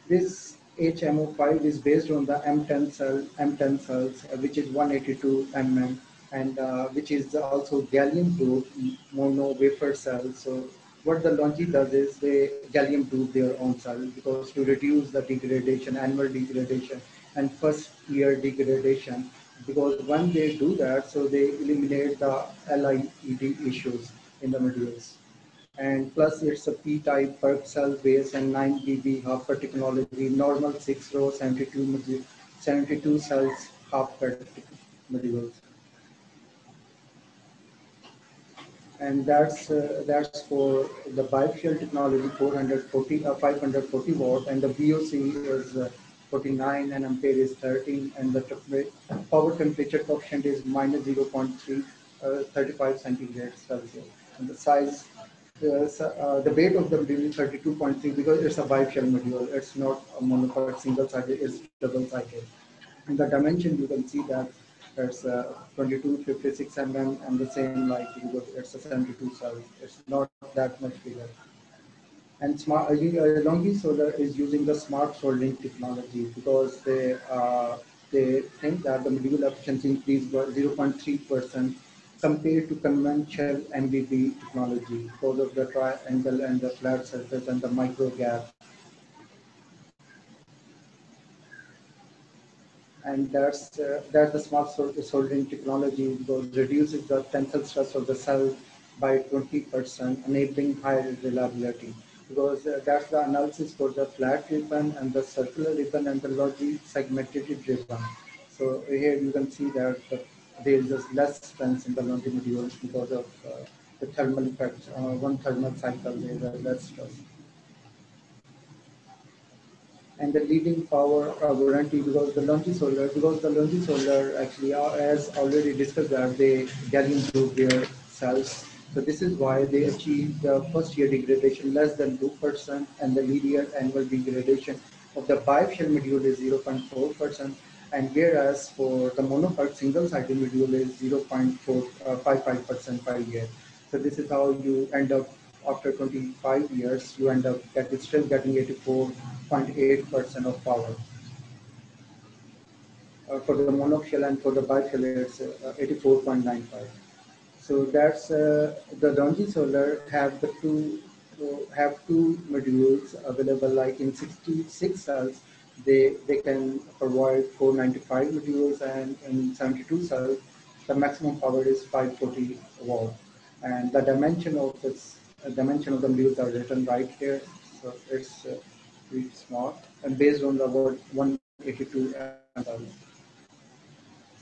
this HMO5 is based on the M10 cell M10 cells, uh, which is 182 mm, and uh, which is also gallium dope mono wafer cell. So what the Longi does is they gallium dope their own cell because to reduce the degradation, annual degradation, and first year degradation. Because when they do that, so they eliminate the LIED issues in the modules and plus it's a p-type PERC cell base and 9 BB Hopper technology, normal 6 row 72, 72 cells Hopper modules. And that's uh, that's for the bifacial technology 440 uh, 540 watt and the VOC is uh, 49 and ampere is 13 and the power temperature coefficient is minus 0.3 uh, 35 centigrade Celsius and the size uh, the weight of the is 32.3 because it's a bifacial module. It's not a monopod single sided, it's double sided. And the dimension you can see that it's uh, 22, 56 mm and the same like because it's a 72 cell. It's not that much bigger. And smart, uh, uh Longi Solar is using the smart soldering technology because they uh, they think that the module efficiency increased by 0.3 percent compared to conventional MBB technology because of the triangle and the flat surface and the micro gap. And that's, uh, that's the smart soldering technology because reduces the tensile stress of the cell by 20%, enabling higher reliability. Because uh, that's the analysis for the flat ribbon and the circular ribbon and the logic segmented ribbon. So here you can see that the there is less strength in the Longi modules because of uh, the thermal effect. Uh, one thermal cycle, there is less stress. And the leading power uh, warranty because the Longi solar, because the Longi solar actually, uh, as already discussed, that they gallium dope their cells. So this is why they achieve the first year degradation less than 2% and the linear annual degradation of the bifacial module is 0.4% and whereas for the mono single cycle module is 0.455% uh, per year. So this is how you end up after 25 years, you end up getting, still getting 84.8% of power. Uh, for the monoaxial and for the biaxial, it's uh, 84.95. So that's uh, the Longi Solar have the two have two modules available like in 66 cells they they can provide 495 modules and in 72 cells the maximum power is 540 watt and the dimension of this uh, dimension of the modules are written right here so it's uh, pretty small and based on the word 182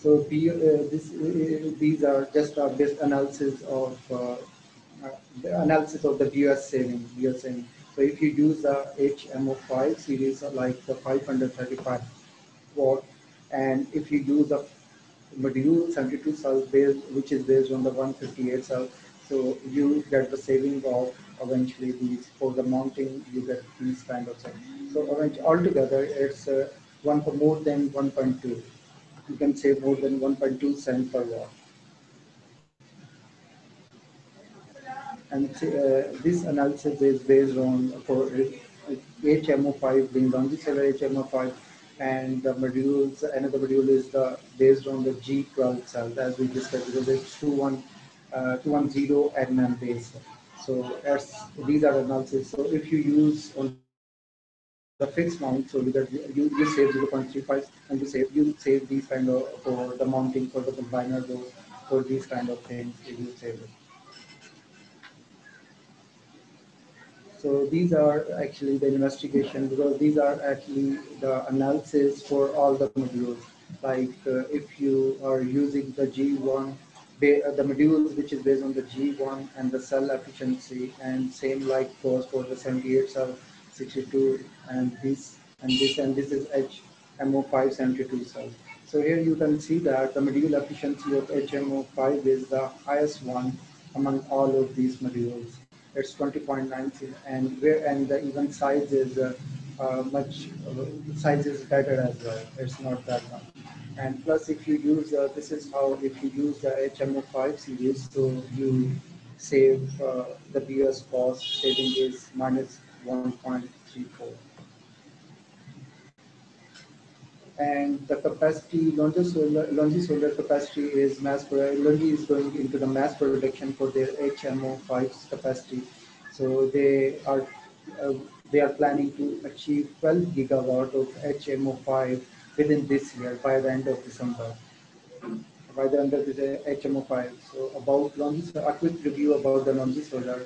so the, uh, this, uh, these are just our best analysis of uh, the analysis of the BOS saving, BOS saving. So if you use the HMO5 series like the 535 watt, and if you use the module 72 cell based, which is based on the 158 cell, so you get the saving of eventually these for the mounting, you get these kind of things. So altogether, it's uh, one for more than 1.2. You can save more than 1.2 cent per watt. And uh, this analysis is based on for HMO5 being longitudinal HMO5 and the modules, another module is the based on the G12 cell as we discussed because it's 21, uh, 210 mm base. So as these are analysis. So if you use on the fixed mount, so that you, you save 0.35 and you save you save these kind of for the mounting for the combiner those for these kind of things you save it. So these are actually the investigation because these are actually the analysis for all the modules. Like uh, if you are using the G1, uh, the modules which is based on the G1 and the cell efficiency and same like goes for the 78 cell 62 and this and this and this is HMO572 cell. So here you can see that the module efficiency of HMO5 is the highest one among all of these modules it's 20.96 and where and the even size is uh, uh, much uh, size is better as well. It's not that much. And plus if you use uh, this is how if you use the HMO5 series so you save the BOS cost saving is minus 1.34 and the capacity, Longi Solar, Longi Solar capacity is mass, Longi is going into the mass production for their HMO5 capacity. So they are, uh, they are planning to achieve 12 gigawatt of HMO5 within this year by the end of December. By the end of the HMO5. So about Longi, a quick review about the Longi Solar.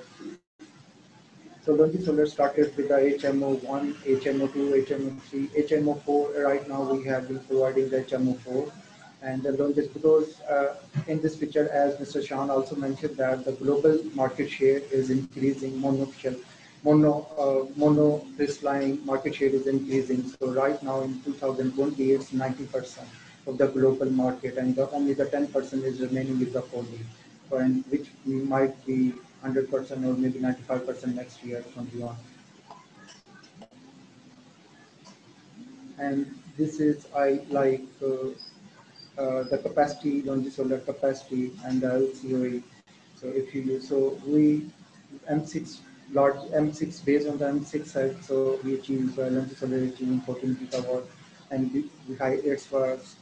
So Longi Solar started with the HMO1, HMO2, HMO3, HMO4. Right now we have been providing the HMO4. And the longest because uh, in this picture, as Mr. Sean also mentioned that the global market share is increasing, mono, mono, uh, mono crystalline market share is increasing. So right now in 2020, it's 90% of the global market and the, only the 10% is remaining with the poly, and which might be 100% or maybe 95% next year, 21. And this is I like uh, uh, the capacity, solar capacity, and the LCOE. So if you use, so we M6 large M6 based on the M6 side, so we achieve uh, solar achieving 14 gigawatt, and the, the high it's was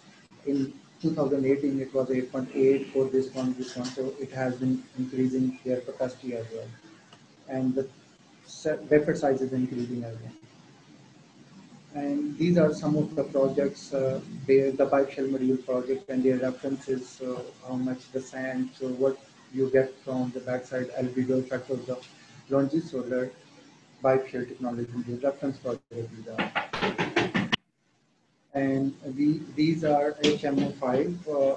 in 2018 it was 8.8 for this one, this one. So it has been increasing their capacity as well. And the wafer size is increasing as well. And these are some of the projects, uh, the biaxial module project and their references, so how much the sand, so what you get from the backside albedo effect of the Longi Solar biaxial technology, the reference project these are and these are HMO5. Uh,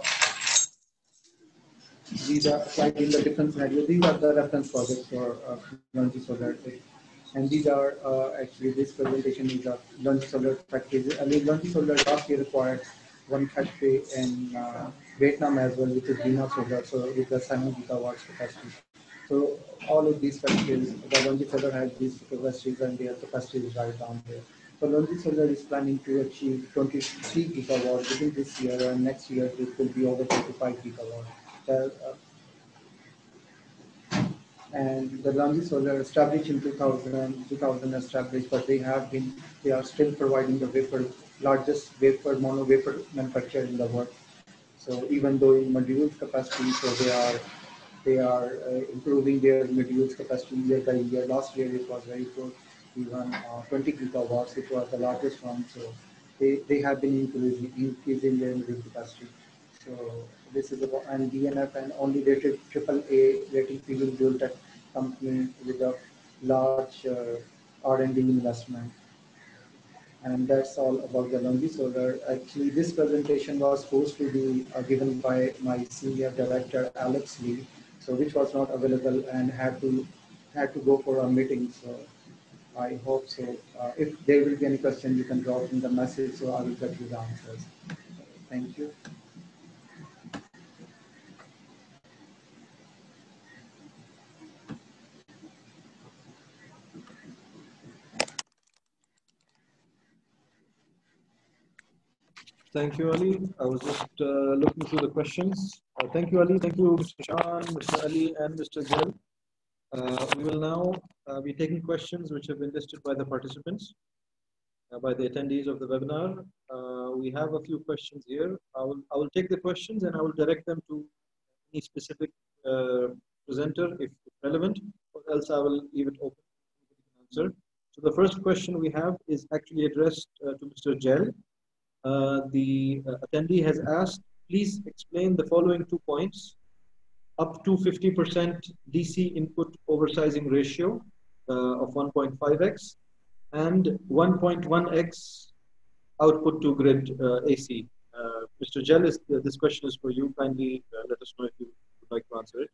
these are slightly in the different scenario. These are the reference projects for uh, Longi Solar. And these are uh, actually this presentation is a Longi Solar factory. I mean, Longi Solar last year one factory in uh, Vietnam as well, which is Dina Solar, so with the 7 gigawatts capacity. So all of these factories, the Longi Solar has these capacities and their capacity is right down here. Longi Solar is planning to achieve 23 gigawatt within this year, and next year it will be over 25 gigawatt. Uh, and the Longi Solar established in 2000, 2000 established, but they have been, they are still providing the wafer, largest wafer, mono wafer manufacturer in the world. So even though in modules capacity, so they are, they are uh, improving their modules capacity year by year. Last year it was very good, even uh, 20 gigawatts, it was the largest one. So they, they have been increasing, increasing their module capacity. So this is about and DNF and only rated triple A rating premium dual tech company with a large uh, R&D investment. And that's all about the Longi Solar. Actually, this presentation was supposed to be uh, given by my senior director, Alex Lee, so which was not available and had to had to go for a meeting. So I hope so. Uh, if there will be any question, you can drop in the message, so I will get you the answers. Thank you. Thank you, Ali. I was just uh, looking through the questions. Uh, thank you, Ali. Thank you, Mr. Shan, Mr. Ali, and Mr. Jal. Uh, we will now uh, be taking questions which have been listed by the participants, uh, by the attendees of the webinar. Uh, we have a few questions here. I will, I will take the questions and I will direct them to any specific presenter if relevant, or else I will leave it open to answer. So the first question we have is actually addressed to Mr. Jel. Uh, the uh, attendee has asked, please explain the following two points. Up to 50% DC input oversizing ratio uh, of 1.5x and 1.1x output to grid uh, AC. Uh, Mr. Jellis, this question is for you. Kindly let us know if you would like to answer it.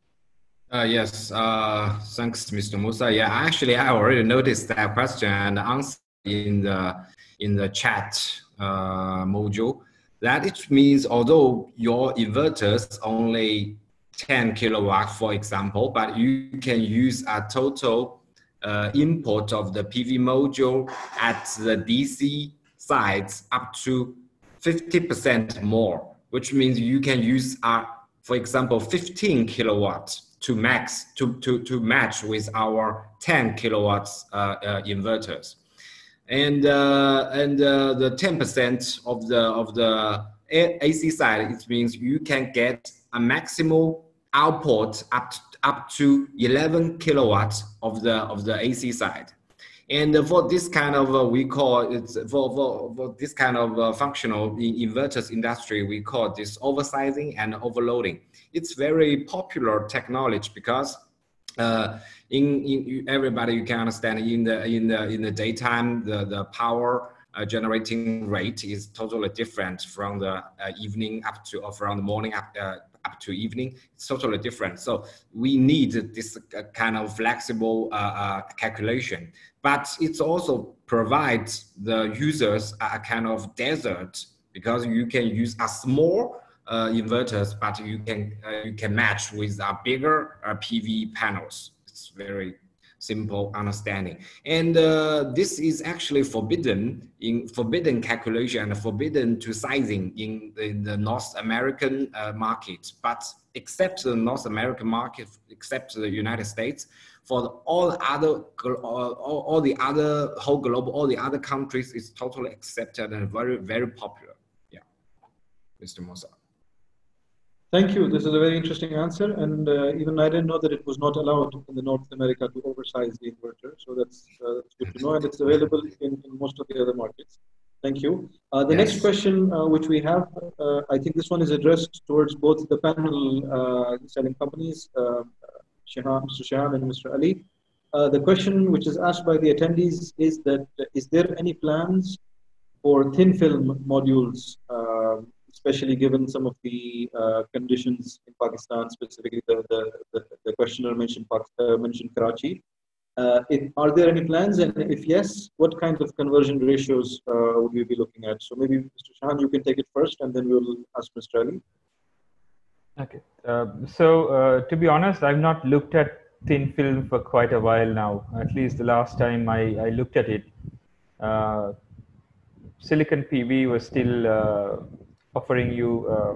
Uh, yes, uh, thanks, Mr. Musa. Yeah, actually, I already noticed that question and answered in the in the chat uh, module. That it means although your inverters only 10 kilowatt, for example, but you can use a total uh, input of the PV module at the DC sides up to 50% more, which means you can use, uh, for example, 15 kilowatts to max to, to, to match with our 10 kilowatts uh, uh, inverters. And uh, and uh, the 10% of the of the AC side, it means you can get a maximal output up to, up to 11 kilowatts of the of the AC side. And for this kind of, uh, we call it, for, for, for this kind of uh, functional inverters industry, we call this oversizing and overloading. It's very popular technology because uh, in, in everybody you can understand in the in the in the daytime the the power uh, generating rate is totally different from the uh, evening up to or from the morning up uh, up to evening it's totally different so we need this uh, kind of flexible uh, calculation but it also provides the users a kind of desert because you can use a small uh, inverters, but you can uh, you can match with a bigger uh, PV panels. It's very simple understanding. And uh, this is actually forbidden in forbidden calculation and forbidden to sizing in, in the North American uh, market, but except the North American market, except the United States, for the, all other all, all the other whole globe, all the other countries is totally accepted and very very popular. Yeah, Mr. Musa. Thank you. This is a very interesting answer. And uh, even I didn't know that it was not allowed in the North America to oversize the inverter. So that's, uh, that's good to know. And it's available in, in most of the other markets. Thank you. Uh, the yes. next question uh, which we have, uh, I think this one is addressed towards both the panel uh, selling companies, Shehan, Mr. Shehan and Mr. Ali. the question which is asked by the attendees is that is there any plans for thin film modules especially given some of the uh, conditions in Pakistan, specifically the, the, the, the questioner mentioned, uh, mentioned Karachi. Uh, are there any plans? And if yes, what kind of conversion ratios uh, would we be looking at? So maybe Mr. Shehan, you can take it first and then we'll ask Mr. Ali. Okay. Uh, so uh, to be honest, I've not looked at thin film for quite a while now. At least the last time I, I looked at it, silicon PV was still offering you uh,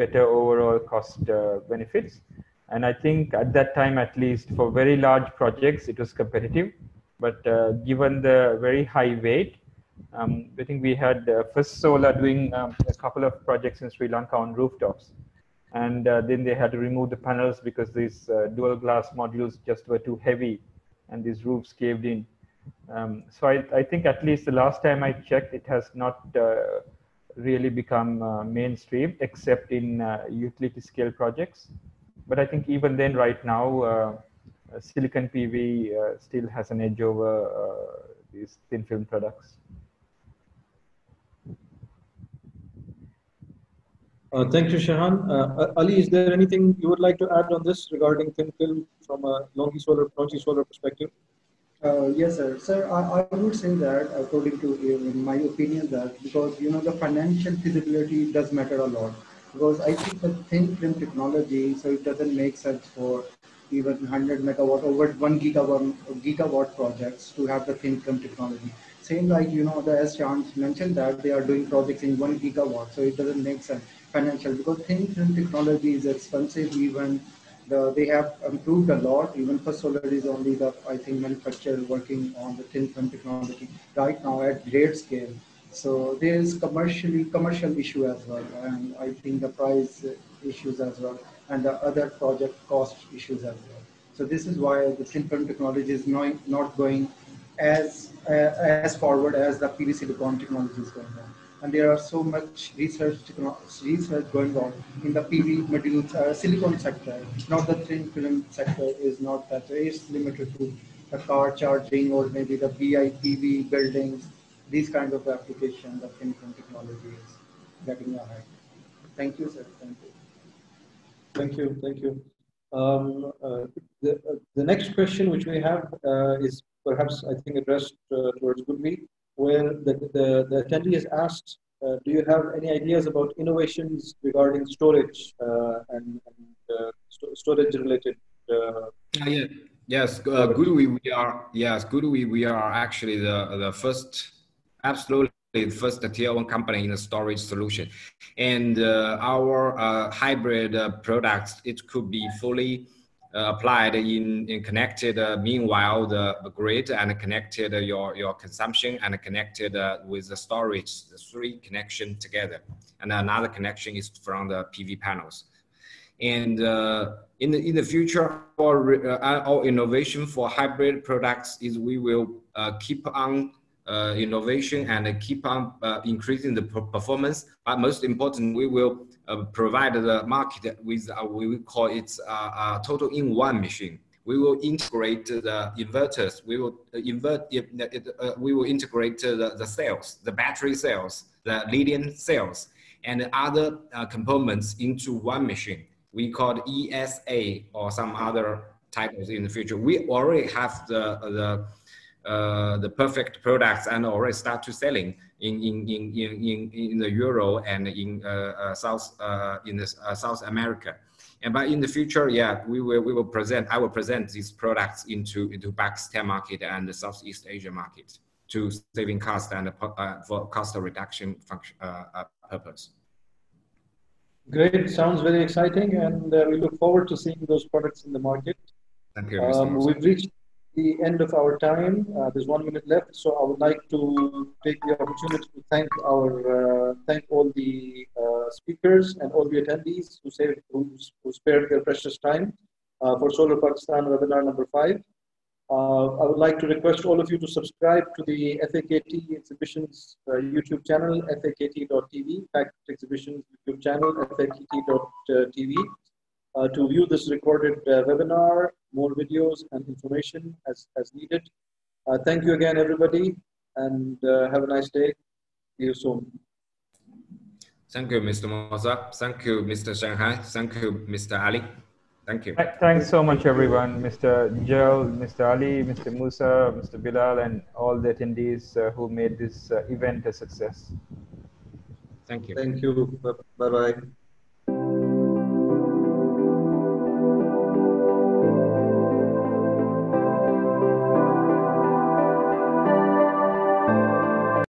better overall cost uh, benefits. And I think at that time, at least for very large projects, it was competitive. But uh, given the very high weight, um, I think we had First Solar doing um, a couple of projects in Sri Lanka on rooftops. And uh, then they had to remove the panels because these uh, dual glass modules just were too heavy and these roofs caved in. Um, so I, I, think at least the last time I checked, it has not uh, really become uh, mainstream except in uh, utility scale projects. But I think even then right now, uh, silicon PV still has an edge over these thin film products. Uh, thank you, Shehan. Uh, Ali, is there anything you would like to add on this regarding thin film from a LONGi Solar, LONGi Solar perspective? Uh, yes, sir. Sir, I, I, would say that according to in my opinion that because you know the financial feasibility does matter a lot because I think the thin film technology, so it doesn't make sense for even 100 megawatt over one gigawatt gigawatt projects to have the thin film technology. Same like you know the as Chance mentioned that they are doing projects in one gigawatt, so it doesn't make sense financial because thin film technology is expensive even the, they have improved a lot. Even First Solar is only the, I think, manufacturer working on the thin film technology right now at great scale. So there is commercially commercial issue as well, and I think the price issues as well, and the other project cost issues as well. So this is why the thin film technology is not, not going as uh, as forward as the PV silicon technology is going on and there are so much research research going on in the PV materials uh, silicon sector. Not the thin film sector is not that it's limited to the car charging or maybe the BIPV buildings. These kind of applications, the thin film technology is getting ahead. Thank you, sir. Thank you. Thank you. Thank you. Um, uh, the, uh, the next question which we have uh, is perhaps I think addressed uh, towards Gurmeet where the, the, the attendee is asked, uh, do you have any ideas about innovations regarding storage uh, and, and uh, st storage related? Uh, yeah, yes, uh, GoodWe, we are, yes, GoodWe, we are actually the, the first, absolutely the first tier one company in the storage solution. And uh, our uh, hybrid products, it could be fully applied in, in connected uh, meanwhile the, the, grid and connected your, your consumption and connected uh, with the storage, the three connection together. And another connection is from the PV panels. And uh, in, the, in the future, uh, our innovation for hybrid products is we will uh, keep on innovation and keep on increasing the performance. But most important, we will uh, provide the market with uh, we call it a, uh, a total in one machine. We will integrate the inverters. We will invert. Uh, we will integrate the, the cells, the battery cells, the lithium cells, and other uh, components into one machine. We call ESA or some other titles in the future. We already have the the uh, the perfect products and already start to selling in in in in in the Euro and in uh, uh, South uh, in the, uh, South America. And but in the future, yeah, we will we will present. I will present these products into into Pakistan market and the Southeast Asia market to saving cost and uh, for cost reduction function purpose. Great, sounds very exciting, and we look forward to seeing those products in the market. Thank you. Um, we've reached the end of our time. Uh, there's one minute left, so I would like to take the opportunity to thank our uh, thank all the uh, speakers and all the attendees who saved who, who spared their precious time uh, for Solar Pakistan webinar number five. Uh, I would like to request all of you to subscribe to the FAKT Exhibitions uh, YouTube channel, fakt.tv, FAKT Exhibitions YouTube channel, fakt.tv, to view this recorded webinar more videos and information as, as needed. Uh, thank you again, everybody, and uh, have a nice day. See you soon. Thank you, Mr. Musa. Thank you, Mr. Shanghai. Thank you, Mr. Ali. Thank you. Thanks so much, everyone. Mr. Joel, Mr. Ali, Mr. Musa, Mr. Bilal, and all the attendees uh, who made this uh, event a success. Thank you. Thank you. Bye-bye.